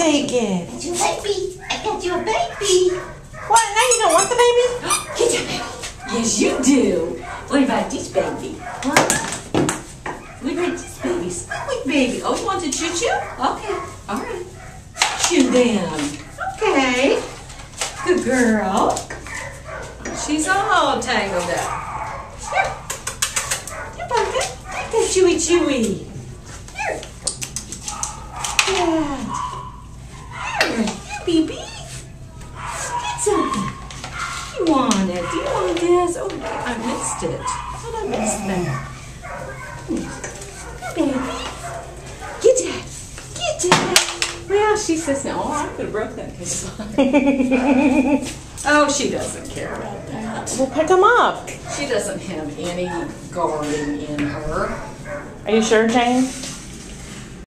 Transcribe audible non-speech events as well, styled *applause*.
take it. I got you a baby. I got you a baby. What? Now you don't want the baby? *gasps* Get your baby. Yes, you do. What about this baby? Huh? What about this baby? Sweet baby. Oh, you want to choo choo? Okay. All right. Chew down. Okay. Good girl. She's all tangled up. Here. Here, Parker. Take that chewy chewy. Here. Here, baby. Get something. You want it? Do you want this? Oh, I missed it. Did I miss that? Hmm. Baby. Get that. Get that. Well, she says no. Oh, I could have broke that case. *laughs* oh, she doesn't care about that. We'll pick them up. She doesn't have any guarding in her. Are you sure, Jane?